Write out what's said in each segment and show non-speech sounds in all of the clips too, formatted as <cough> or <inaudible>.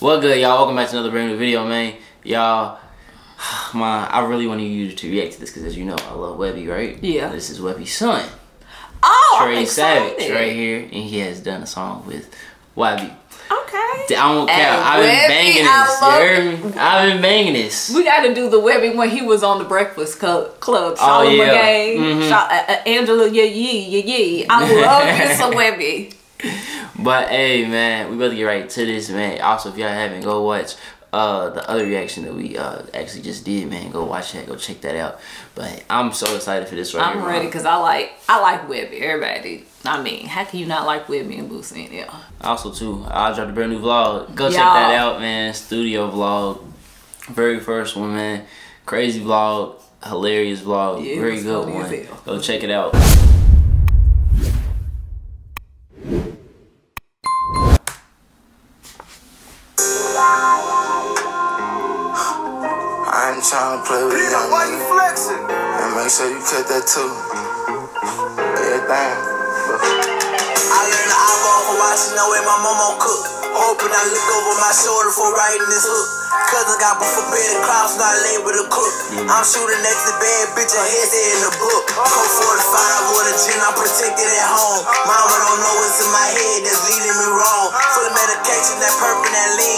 What good, y'all? Welcome back to another brand new video, man. Y'all, <sighs> man, I really want you to react to this because, as you know, I love Webbie, right? Yeah. This is Webbie's son, Oh, Tre Savage, right here, and he has done a song with Webbie. Okay. I don't care. I've been banging this. You love heard me? I've been banging this. We got to do the Webbie when he was on the Breakfast Club. Club. Oh, Charlotte yeah. McGay, Mhm. Sha- uh, uh, Angela Yee Yee Yee. I <laughs> love this Webbie. <laughs> But hey, man, we better get right to this, man. Also, if y'all haven't, go watch uh the other reaction that we uh actually just did, man. Go watch that. Go check that out. But I'm so excited for this right now. I'm here. ready because I like I like Webbie. Everybody. I mean, how can you not like Webbie and Boosie? Yeah. Also, too, I dropped a brand new vlog. Go check that out, man. Studio vlog, very first one, man. Crazy vlog, hilarious vlog, Yeah, very good one. Go check it out. Play with you, young why you nigga. flexing? And make sure you cut that too. Everything. I learned the eyeball for watching the way my mama cook. Hoping I look over my shoulder for writing this hook. Cousin got forbidden crops, not labeled a cook. I'm shooting next to bad bitch, her head in the book. Code 45 with a gin, I'm protected at home. Mama don't know what's in my head that's leading me wrong. Full of medication, that perp and that lean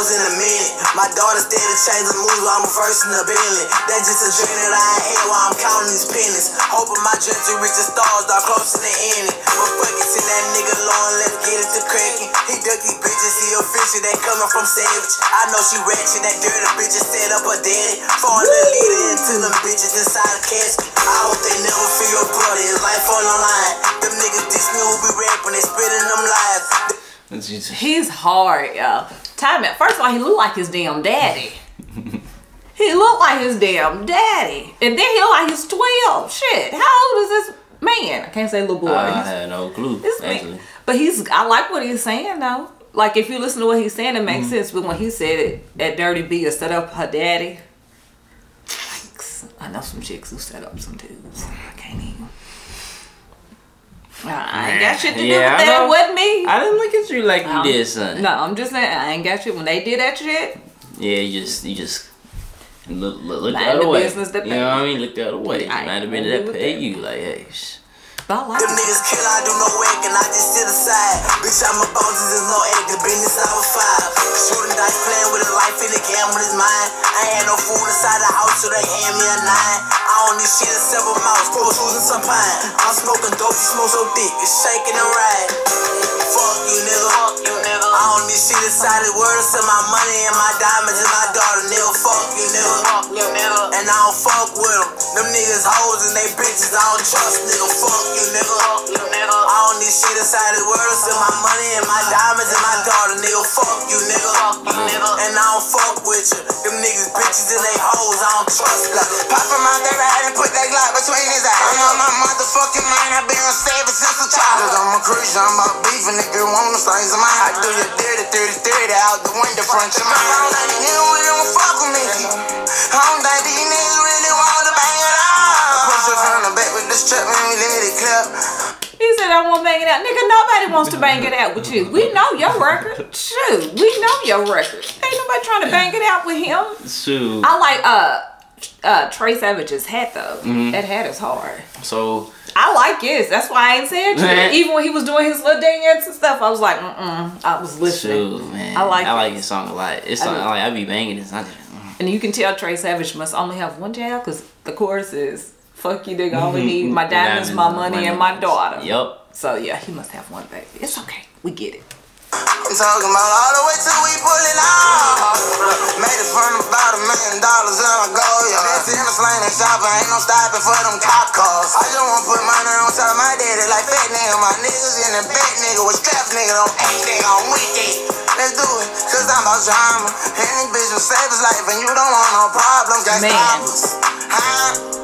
window, in a minute. My daughter steady the moves while I'm first in the Bentley. That's just a dream that I had while I'm counting these pennies. Hoping my dream to reach the stars, dog close to the end. But fuck it, send that nigga low and let's get it to cracking. He duck these bitches, he official, they coming from Savage. I know she ratchet, that dirty bitches set up her daddy. Falling the leader into them bitches inside a casket. I hope they never feel your brother, his life on the line. Them niggas diss me who be rapping, they spitting them lies. He's hard, y'all. Time out. First of all, he looked like his damn daddy. <laughs> he looked like his damn daddy. And then he looked like he's 12. Shit. How old is this man? I can't say little boy. I had no clue, this man. But he's I like what he's saying though. Like if you listen to what he's saying, it makes Mm-hmm. sense. But when he said it at Dirty B to set up her daddy, yikes. I know some chicks who set up some dudes. I can't even. I ain't got shit to do with I that. know. Wasn't me. I didn't look at you like you Um, did, son. No, I'm just saying I ain't got shit. When they did that shit, Yeah, you just you just look look, look Mind the other the way. business that you know what I you. mean? Look the other way. I Might have been gonna that do pay that. you like, hey. sh- but I like Them niggas kill, I do no work and I just sit aside. Bitch, I'm a boss, this is no active business, I was five. Shooting dice, playing with a life in the gamble is mine. I ain't had no food inside the house, so they hand me a nine. Need shit except a mouse, pro tools and some pine. I'm smoking dope, smoke so thick, it's shaking and right. Fuck you, nigga. Fuck you, nigga. I don't need shit inside the world, my money and my diamonds and my daughter, nigga. Fuck you, nigga. Fuck you, nigga. And I don't fuck with them. Them niggas hoes and they bitches, I don't trust, nigga. Fuck you, nigga. Fuck you, nigga. I don't need shit inside the world, my money and my diamonds and my daughter, nigga. Fuck you, nigga. Fuck you, nigga. And I don't fuck with you. Them bitches and they hoes, I don't trust them. Pop him out that ride and put that Glock between his eyes. I'm on my motherfucking mind, I've been a savage since a child. Cause I'm a Christian, I'm about beef, and nigga want them things in my I do your dirty, dirty, dirty out the window front your mind. I don't think these really don't fuck with me. I don't think out. Nigga, nobody wants to bang it out with you. We know your record. Shoot, we know your record. Ain't nobody trying to bang it out with him. Shoot. I like uh uh Tre Savage's hat though. Mm-hmm. That hat is hard. So I like his. That's why I ain't saying shit. Man. Even when he was doing his little dance and stuff, I was like, mm mm. I was listening. shoot, man. I like I like it. his song a lot. It's I song. I like I be banging this. I just, mm. And you can tell Tre Savage must only have one job because the chorus is "Fuck you, nigga. I only need my diamonds, my money, and my daughter." Yup. So yeah, he must have one baby. It's okay. We get it. I'm talking about all the way till we pull it off. Made it from about a million dollars in a go, yeah. That's in the slang and shopping, ain't no stopping for them cop cars. I just wanna put money on top of my daddy like fat nigga. My niggas in the back, nigga, with straps, nigga, don't ain't nigga on weekend. Let's do it, cause I'm about drama. And this bitch will save his life, and you don't want no problems, got us. Huh?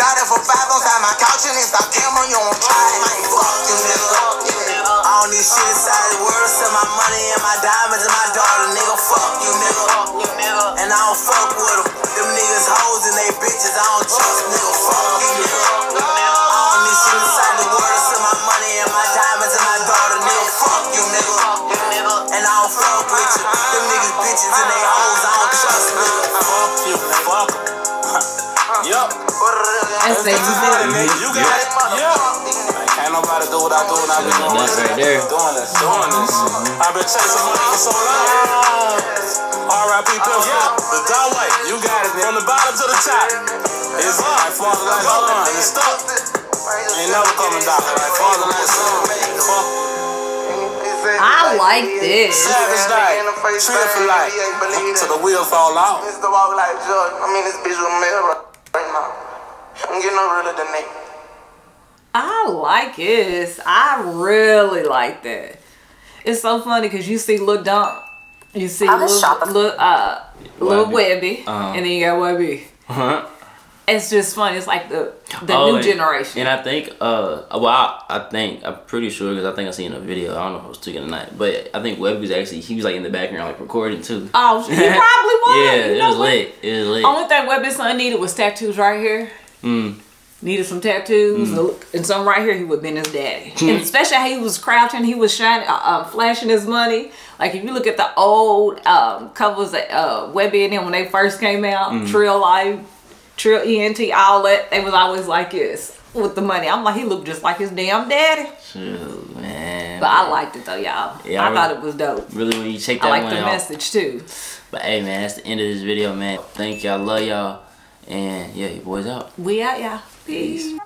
Got it for five on my couch and it's stop camera, you won't try say you did. You got it, yeah. Can't nobody do what I do when I be doing That's right there. Doing this, doing this. Mm-hmm. I've been chasing money for so long. R.I.P. Pimp, oh, yeah. The dog white, you got it. From the bottom to the top. It's up. Like father, like son. It's stuck. Ain't never coming down. Like father, like son. Fuck. I like this. Savage night. Trip for life. Till the wheel fall off. It's the walk like Jordan. I mean, this bitch with mirror right. I'm getting no realer than that. I like this. I really like that. It's so funny because you see Lil Dump, you see I was Lil. Lil, uh, Lil Webbie. Webbie, Uh-huh. and then you got Webbie. Uh huh? It's just funny. It's like the the Oh, new and- generation. And I think, uh, well, I, I think I'm pretty sure because I think I seen a video. I don't know if I was or not, but I think Webb was actually he was like in the background like recording too. oh, he <laughs> probably was. yeah, You it was what? lit. It was lit. Only thing Webbie's son needed was tattoos right here. Mm. Needed some tattoos and some right here. He would have been his daddy. <laughs> and especially how he was crouching, he was shining, uh, uh, flashing his money. Like if you look at the old um, covers that uh, Webbie and them when they first came out, Trill Life, Trill ENT, all that, they was always like this with the money. I'm like, he looked just like his damn daddy. Shoot, man. But I liked it though, y'all. Yeah, I I thought really- it was dope. really when you check that I like the message too. But hey, man, that's the end of this video, man. Thank y'all, love y'all, and yeah, you boys out. We out, y'all. Peace.